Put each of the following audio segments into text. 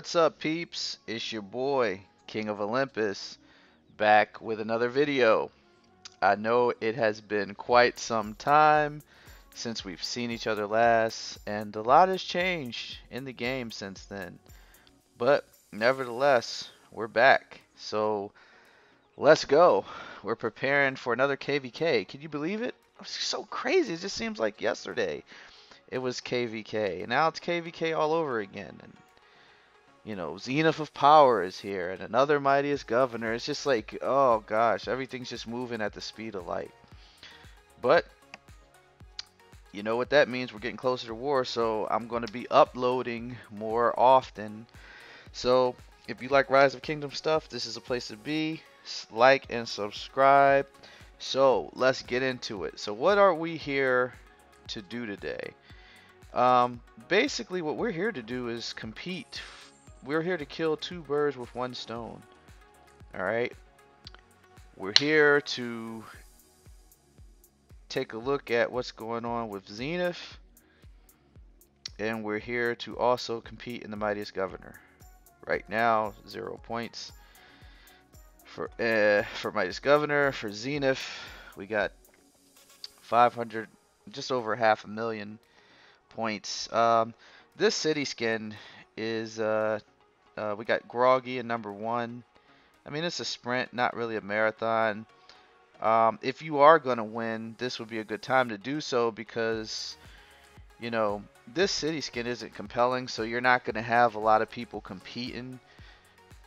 What's up, peeps? It's your boy, King of Olympus, back with another video. I know it has been quite some time since we've seen each other last, and a lot has changed in the game since then. But nevertheless, we're back. So let's go. We're preparing for another KVK. Can you believe it? It's so crazy. It just seems like yesterday it was KVK, and now it's KVK all over again. And you know, Zenith of Power is here, and another Mightiest Governor. It's just like, oh gosh, everything's just moving at the speed of light. But you know what that means? We're getting closer to war, so I'm going to be uploading more often. So if you like Rise of Kingdom stuff, this is a place to be. Like and subscribe. So let's get into it. So what are we here to do today? Um, basically, what we're here to do is compete. We're here to kill two birds with one stone. Alright? We're here to take a look at what's going on with Zenith. And we're here to also compete in the Mightiest Governor. Right now, zero points. For uh, for Mightiest Governor, for Zenith, we got 500, just over half a million points. Um, this city skin is, uh, uh, we got Groggy in number one. I mean, it's a sprint, not really a marathon. Um, if you are going to win, this would be a good time to do so because, you know, this city skin isn't compelling, so you're not going to have a lot of people competing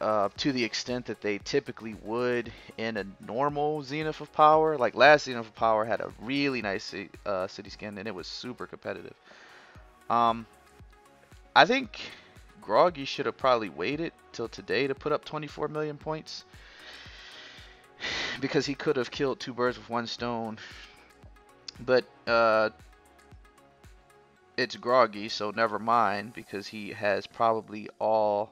uh, to the extent that they typically would in a normal Zenith of Power. Like last Zenith of Power had a really nice uh, city skin, and it was super competitive. Um, I think Groggy should have probably waited till today to put up 24 million points because he could have killed two birds with one stone. But uh, it's Groggy, so never mind because he has probably all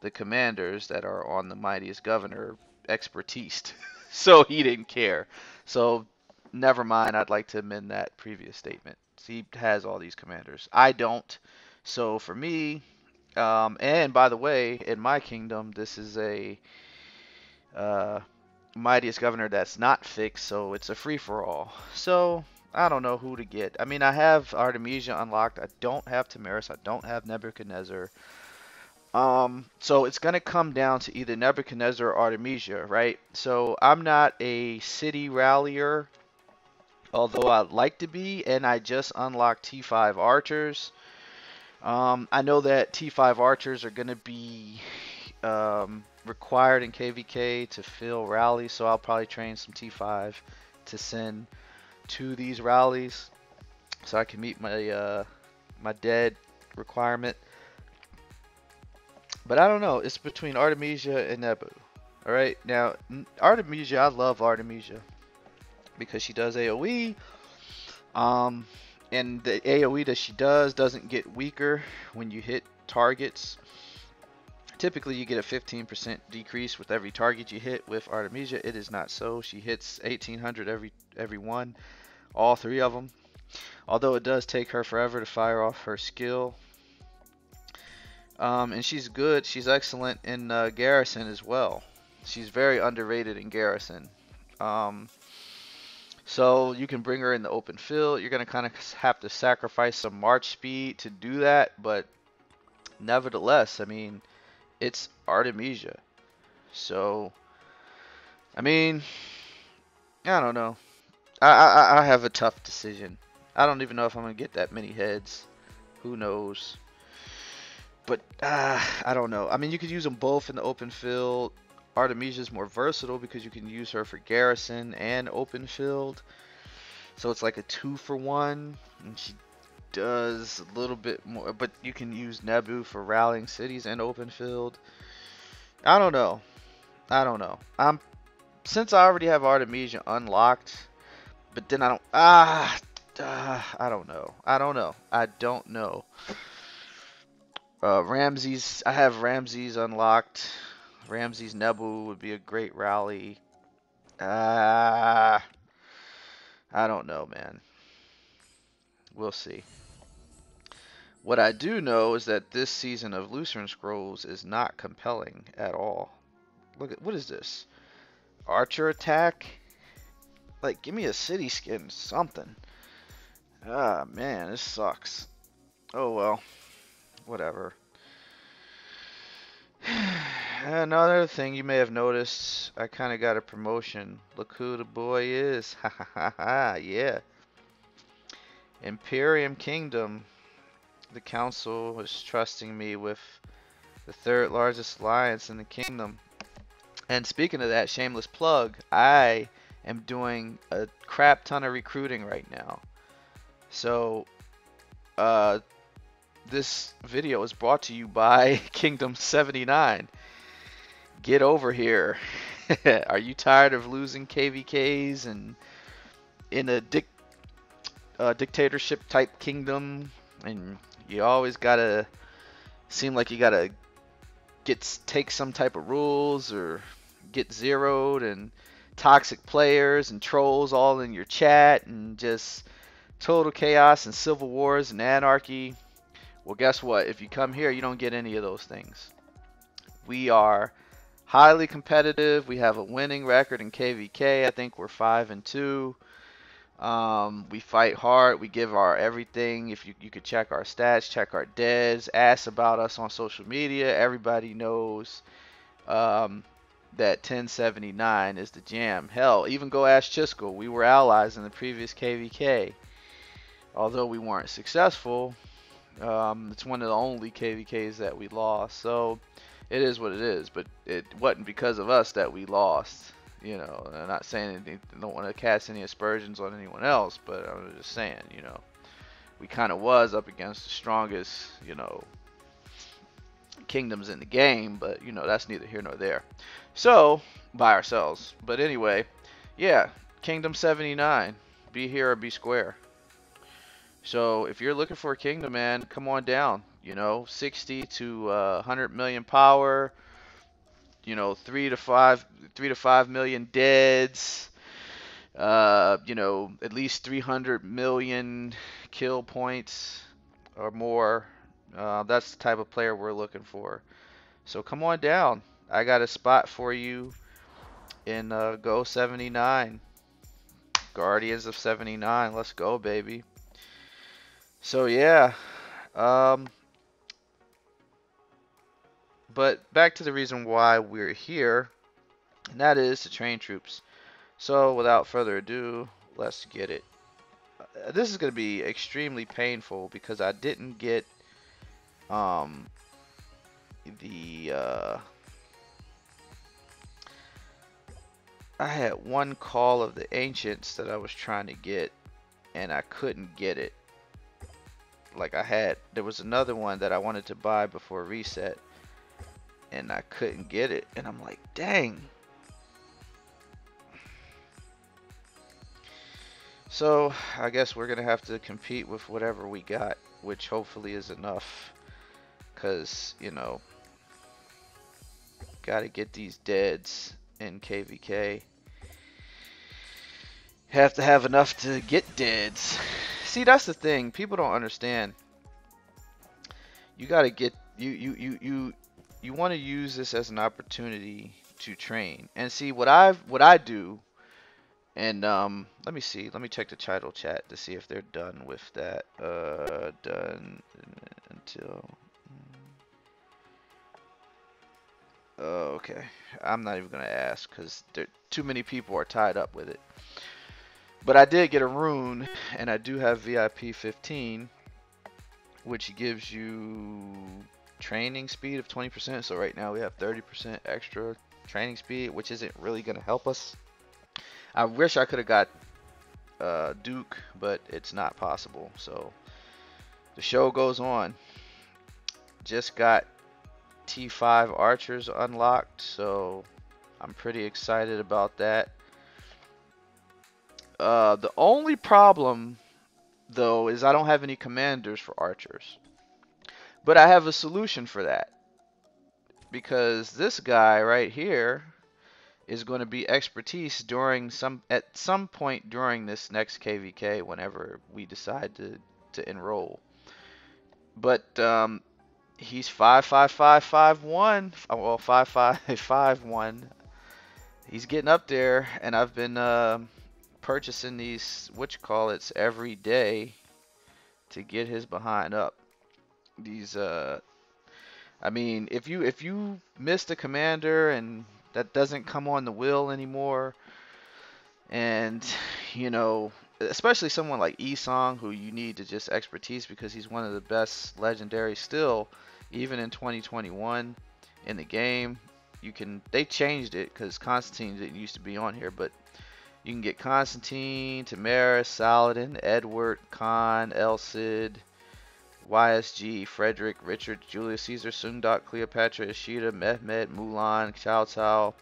the commanders that are on the mightiest governor expertise. so he didn't care. So never mind. I'd like to amend that previous statement. He has all these commanders. I don't. So for me, um, and by the way, in my kingdom, this is a uh, mightiest governor that's not fixed, so it's a free for all. So I don't know who to get. I mean, I have Artemisia unlocked. I don't have Tomyris. I don't have Nebuchadnezzar. Um, so it's gonna come down to either Nebuchadnezzar or Artemisia, right? So I'm not a city rallier, although I'd like to be, and I just unlocked T5 archers. Um, I know that T5 archers are gonna be um, required in KVK to fill rallies, so I'll probably train some T5 to send to these rallies, so I can meet my uh, my dead requirement. But I don't know. It's between Artemisia and Nebu. Alright, now, Artemisia, I love Artemisia. Because she does AoE. Um, and the AoE that she does doesn't get weaker when you hit targets. Typically, you get a 15% decrease with every target you hit. With Artemisia, it is not so. She hits 1800 every every one, all three of them. Although it does take her forever to fire off her skill, um, and she's good. She's excellent in uh, Garrison as well. She's very underrated in Garrison. Um, so you can bring her in the open field. You're going to kind of have to sacrifice some march speed to do that. But nevertheless, I mean, it's Artemisia. So, I mean, I don't know. I, I, I have a tough decision. I don't even know if I'm going to get that many heads. Who knows? But uh, I don't know. I mean, you could use them both in the open field. Artemisia is more versatile because you can use her for garrison and open field. So it's like a two for one. And she does a little bit more. But you can use Nebu for rallying cities and open field. I don't know. I don't know. I'm since I already have Artemisia unlocked, but then I don't. Ah, uh, I don't know. I don't know. I don't know. Uh, Ramses, I have Ramses unlocked. Ramses Nebu would be a great rally. Ah, uh, I don't know, man. We'll see. What I do know is that this season of Lucerne Scrolls is not compelling at all. Look at what is this? Archer attack? Like, give me a city skin, something. Ah, man, this sucks. Oh well, whatever. Another thing you may have noticed, I kind of got a promotion. Look who the boy is. Ha ha ha ha, yeah. Imperium Kingdom. The council is trusting me with the third largest alliance in the kingdom. And speaking of that, shameless plug, I am doing a crap ton of recruiting right now. So, uh, this video is brought to you by Kingdom 79. Get over here. Are you tired of losing KVKs and in a dic uh, dictatorship type kingdom and you always gotta seem like you gotta get take some type of rules or get zeroed and toxic players and trolls all in your chat and just total chaos and civil wars and anarchy. Well, guess what? If you come here, you don't get any of those things. We are highly competitive. We have a winning record in KVK. I think we're 5 and 2. Um, we fight hard. We give our everything. If you, you could check our stats, check our deads, ask about us on social media. Everybody knows um, that 1079 is the jam. Hell, even go ask Chisco. We were allies in the previous KVK. Although we weren't successful, um, it's one of the only KVKs that we lost. So it is what it is. But it wasn't because of us that we lost. You know, I'm not saying anything, I don't want to cast any aspersions on anyone else, but I'm just saying, you know, we kind of was up against the strongest, you know, kingdoms in the game, but you know, that's neither here nor there. So, by ourselves. But anyway, yeah, Kingdom 79, be here or be square. So if you're looking for a kingdom, man, come on down. You know, 60 to uh, 100 million power. You know, three to five, three to five million deads. Uh, you know, at least 300 million kill points or more. Uh, that's the type of player we're looking for. So come on down. I got a spot for you in uh, Go 79. Guardians of 79. Let's go, baby. So yeah, um, but back to the reason why we're here, and that is to train troops. So without further ado, let's get it. Uh, this is going to be extremely painful because I didn't get um, the uh, I had one call of the ancients that I was trying to get and I couldn't get it like I had there was another one that I wanted to buy before reset and I couldn't get it and I'm like dang so I guess we're gonna have to compete with whatever we got which hopefully is enough cuz you know gotta get these deads in KVK have to have enough to get deads see, that's the thing. People don't understand. You got to get you you you you you want to use this as an opportunity to train. And see what I what I do. And um, let me see. Let me check the title chat to see if they're done with that. Uh, done until. Oh, okay. I'm not even gonna ask because there too many people are tied up with it. But I did get a rune, and I do have VIP 15, which gives you training speed of 20%. So right now we have 30% extra training speed, which isn't really going to help us. I wish I could have got uh, Duke, but it's not possible. So the show goes on. Just got T5 archers unlocked, so I'm pretty excited about that. Uh, the only problem, though, is I don't have any commanders for archers. But I have a solution for that. Because this guy right here is going to be expertise during some at some point during this next KVK whenever we decide to, to enroll. but um, he's five five five five one. Well, five five five one. He's getting up there, and I've been uh, purchasing these you call it's every day to get his behind up. These uh, I mean, if you if you miss the commander and that doesn't come on the wheel anymore, and you know, especially someone like Isong who you need to just expertise because he's one of the best legendaries still, even in 2021 in the game. You can they changed it because Constantine didn't used to be on here, but you can get Constantine, Tomyris, Saladin, Edward, Khan, El Cid, YSG, Frederick, Richard, Julius Caesar, Seondeok, Cleopatra, Ishida, Mehmed, Mulan, Cao Cao,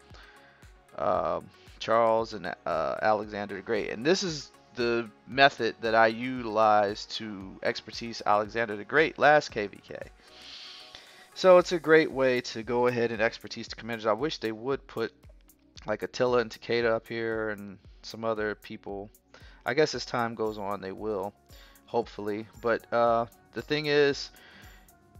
uh, Charles, and uh, Alexander the Great. And this is the method that I utilized to expertise Alexander the Great last KVK. So it's a great way to go ahead and expertise the commanders. I wish they would put like Attila and Takeda up here and some other people. I guess as time goes on they will, hopefully. But uh, the thing is,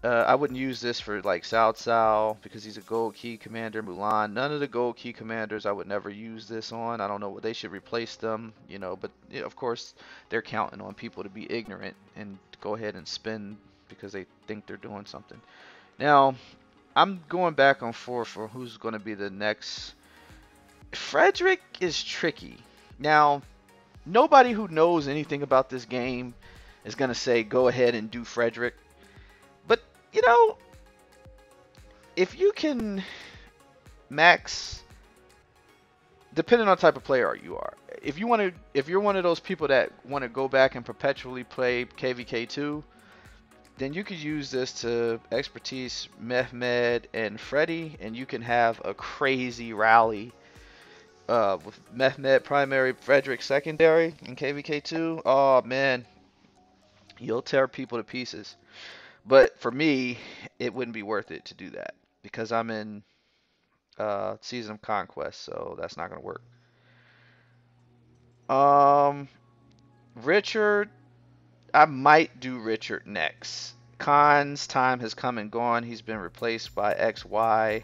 uh, I wouldn't use this for like Cao Cao because he's a gold key commander. Mulan, none of the gold key commanders I would never use this on. I don't know what they should replace them, you know. But of course, they're counting on people to be ignorant and go ahead and spend because they think they're doing something. Now, I'm going back and forth for who's going to be the next. Frederick is tricky. Now, nobody who knows anything about this game is going to say go ahead and do Frederick. But, you know, if you can max depending on type of player you are. If you want to if you're one of those people that want to go back and perpetually play KVK2, then you could use this to expertise Mehmed and Freddy and you can have a crazy rally uh, with Mehmed primary, Frederick secondary in KVK2. Oh man, You'll tear people to pieces. But for me, it wouldn't be worth it to do that because I'm in uh, Season of Conquest, so that's not going to work. Um, Richard, I might do Richard next. Khan's time has come and gone. He's been replaced by XY.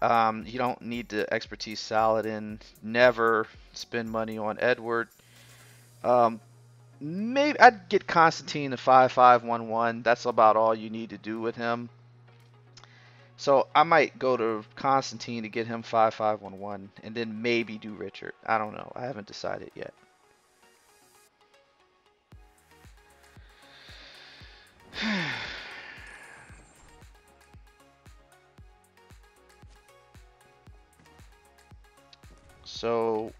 Um, you don't need to expertise Saladin. Never spend money on Edward. Um, maybe I'd get Constantine to 5511. That's about all you need to do with him. So I might go to Constantine to get him 5511 and then maybe do Richard. I don't know. I haven't decided yet. so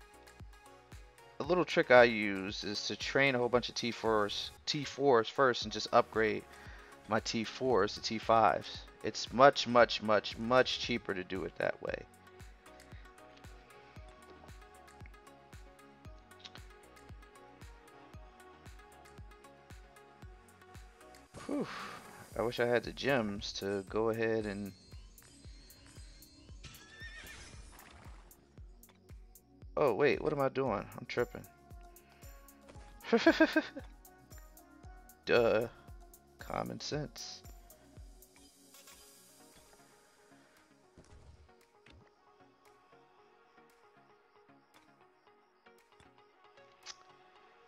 a little trick I use is to train a whole bunch of T4s, T4s first and just upgrade my T4s to T5s. It's much, much, much, much cheaper to do it that way. Whew. I wish I had the gems to go ahead and Oh, wait, what am I doing? I'm tripping. Duh. Common sense.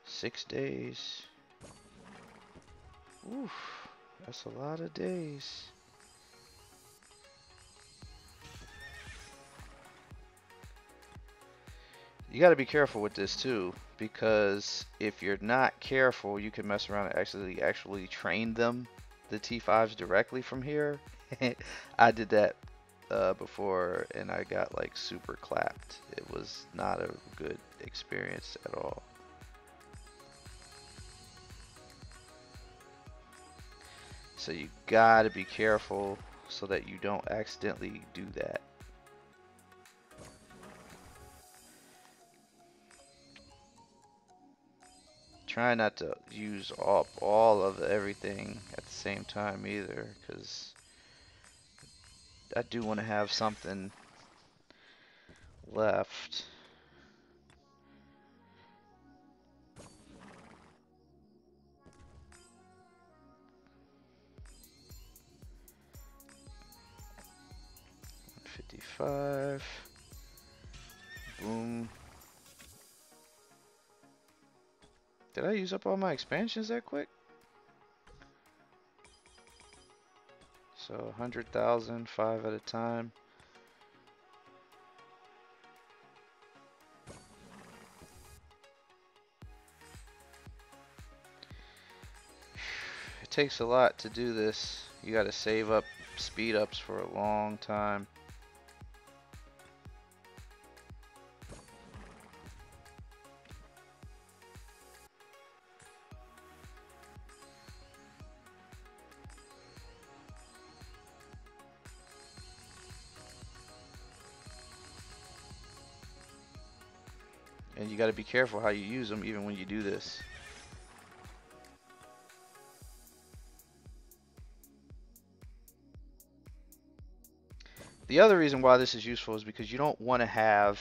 Six days. Oof, that's a lot of days. You got to be careful with this too because if you're not careful you can mess around and actually actually train them the T5s directly from here. I did that uh, before and I got like super clapped. It was not a good experience at all. So you got to be careful so that you don't accidentally do that try not to use up all of everything at the same time either because I do want to have something left. Fifty-five. Boom. Did I use up all my expansions that quick? So 100,000, five at a time. It takes a lot to do this. You gotta save up speed ups for a long time. And you got to be careful how you use them even when you do this. The other reason why this is useful is because you don't want to have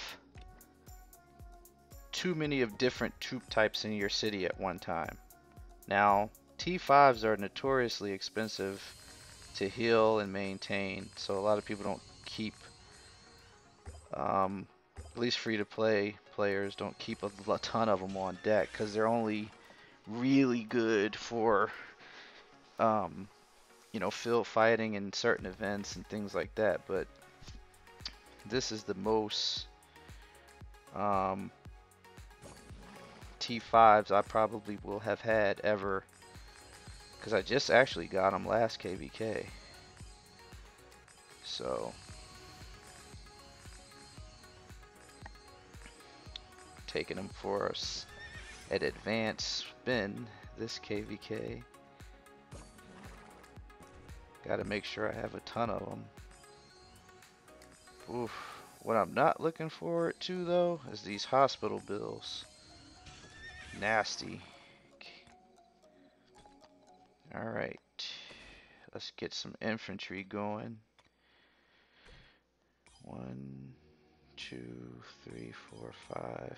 too many of different troop types in your city at one time. Now, T5s are notoriously expensive to heal and maintain, so a lot of people don't keep um, at least free to play players don't keep a, ton of them on deck because they're only really good for um, you know field fighting and certain events and things like that but this is the most um, T5s I probably will have had ever because I just actually got them last KVK so taking them for us at advanced spin this KVK. Gotta make sure I have a ton of them. Oof. What I'm not looking forward to though is these hospital bills. Nasty. Alright. Let's get some infantry going. One, two, three, four, five.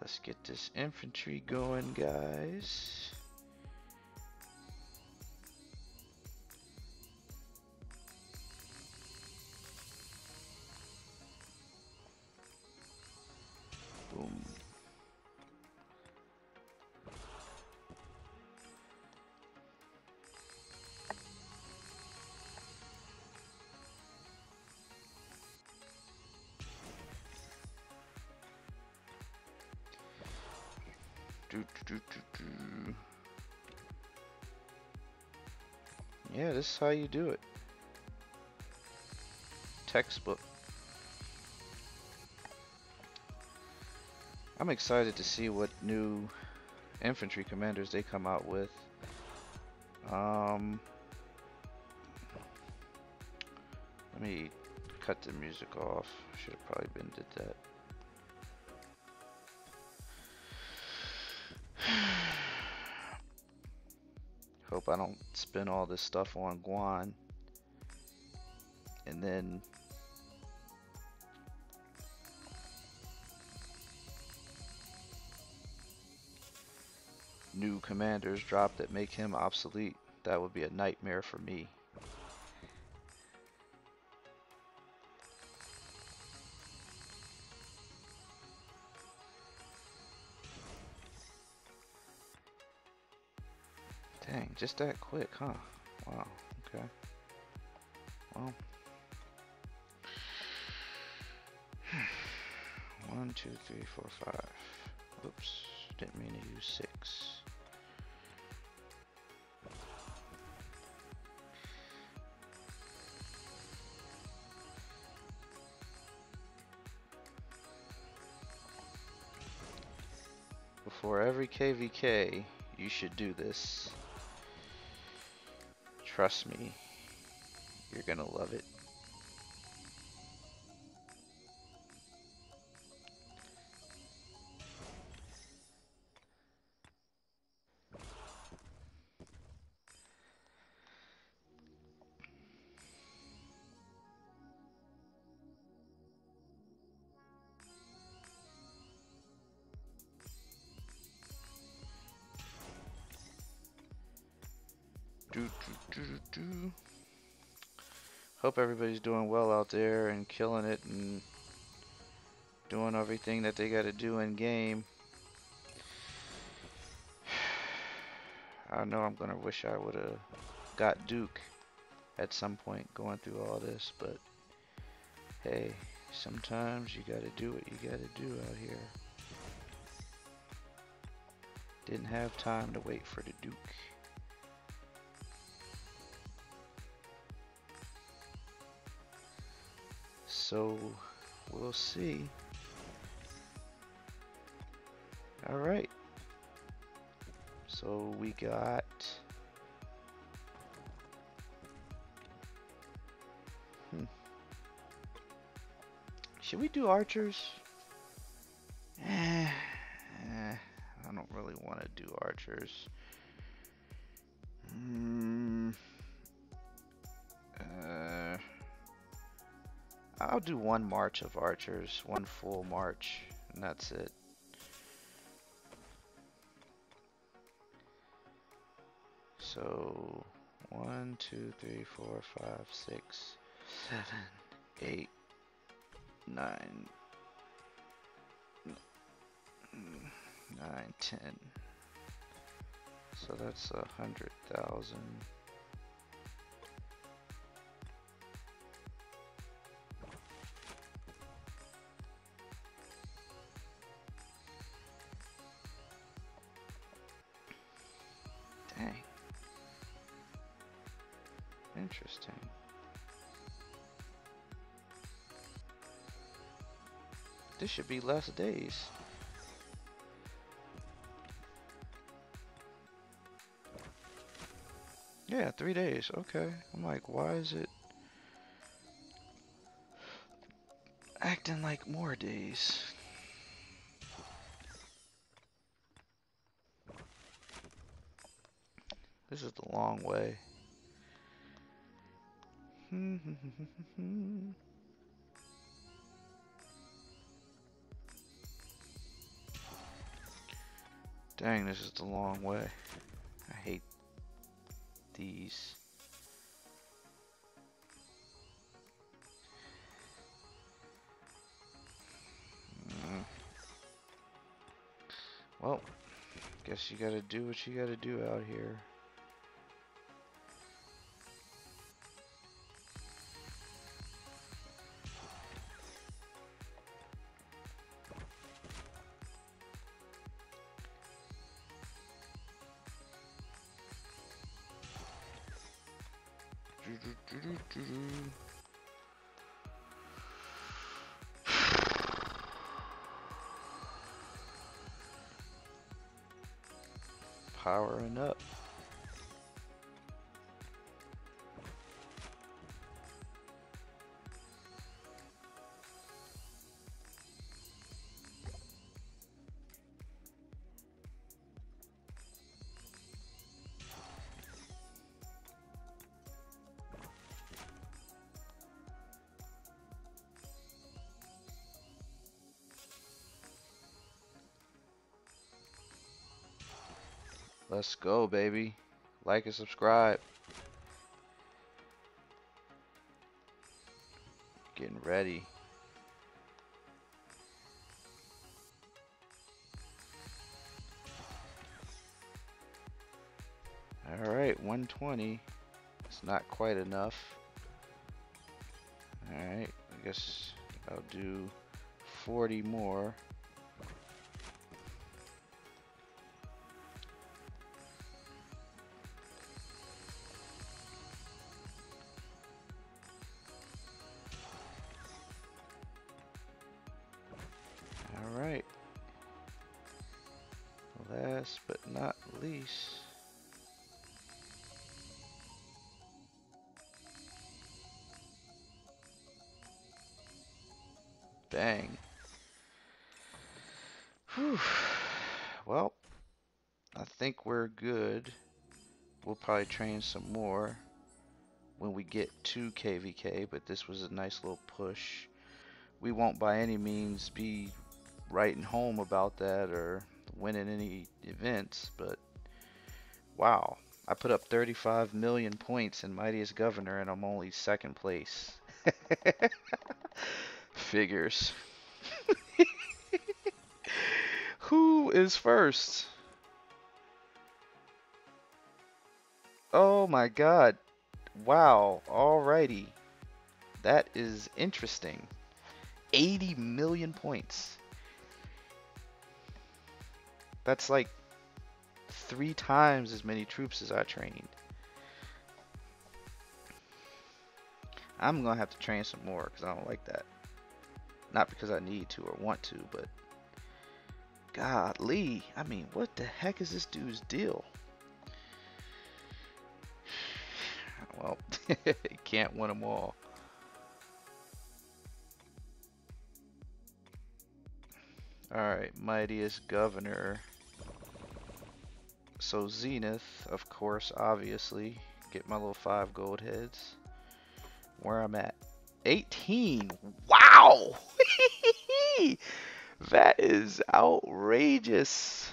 Let's get this infantry going, guys. Do, do, do. Yeah, this is how you do it. Textbook. I'm excited to see what new infantry commanders they come out with. Um, let me cut the music off. Should have probably been did that. I don't spend all this stuff on Guan. And then new commanders drop that make him obsolete. That would be a nightmare for me. Just that quick, huh? Wow, okay. Well. One, two, three, four, five. Oops, didn't mean to use six. Before every KVK, you should do this. Trust me, you're gonna love it. Do, do, do. Hope everybody's doing well out there and killing it and doing everything that they got to do in game. I know I'm gonna wish I would have got Duke at some point going through all this, but hey, sometimes you gotta do what you gotta do out here. Didn't have time to wait for the Duke. So, we'll see. Alright. So we got hmm. Should we do archers? Eh, I don't really want to do archers. Mm, uh, I'll do one march of archers, one full march, and that's it. So one, two, three, four, five, six, seven, eight, nine, nine, ten. So that's a hundred thousand. Should be less days. Yeah, three days. Okay. I'm like, why is it acting like more days? This is the long way. Dang, this is the long way. I hate these. Mm. Well, guess you gotta do what you gotta do out here. Powering up. Let's go, baby. Like and subscribe. Getting ready. Alright, 120. It's not quite enough. Alright, I guess I'll do 40 more. Probably train some more when we get to KVK, but this was a nice little push. We won't by any means be writing home about that or winning any events, but wow. I put up 35 million points in Mightiest Governor and I'm only second place. Figures. Who is first? Oh my god. Wow. Alrighty. That is interesting. 80 million points. That's like three times as many troops as I trained. I'm gonna have to train some more because I don't like that. Not because I need to or want to, but Golly, I mean, what the heck is this dude's deal? Well, can't win them all. Alright, mightiest governor. So Zenith, of course, obviously. Get my little five gold heads. Where I'm at. 18! Wow! that is outrageous.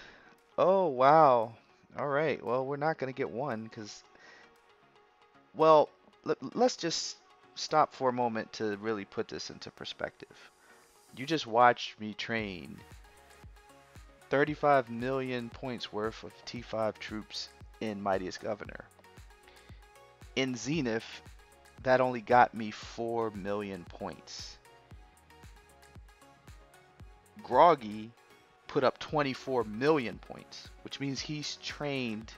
Oh, wow. Alright, well, we're not going to get one because... Well, let's just stop for a moment to really put this into perspective. You just watched me train 35 million points worth of T5 troops in Mightiest Governor. In Zenith, that only got me 4 million points. Groggy put up 24 million points, which means he's trained.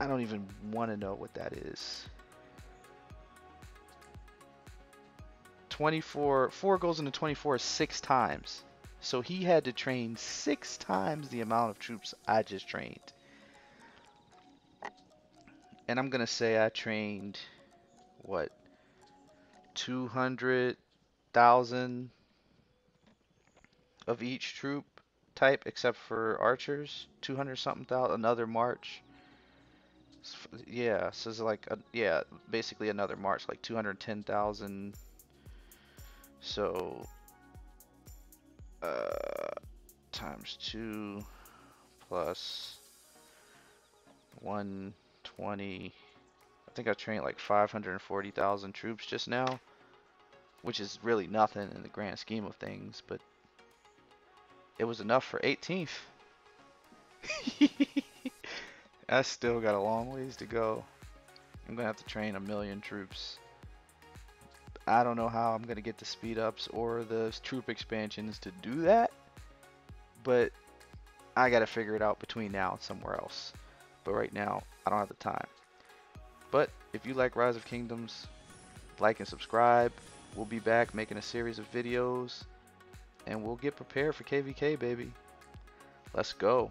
I don't even want to know what that is. 24, 4 goes into 24 six times. So he had to train six times the amount of troops I just trained. And I'm going to say I trained, what, 200,000 of each troop type except for archers. 200 something thousand, another march. Yeah, so it's like, a, yeah, basically another march, like 210,000 so, uh, times 2 plus 120. I think I trained like 540,000 troops just now, which is really nothing in the grand scheme of things, but it was enough for 18th. I still got a long ways to go. I'm gonna have to train a million troops. I don't know how I'm to get the speed ups or the troop expansions to do that, but I got to figure it out between now and somewhere else. But right now, I don't have the time. But if you like Rise of Kingdoms, like and subscribe. We'll be back making a series of videos and we'll get prepared for KVK, baby. Let's go.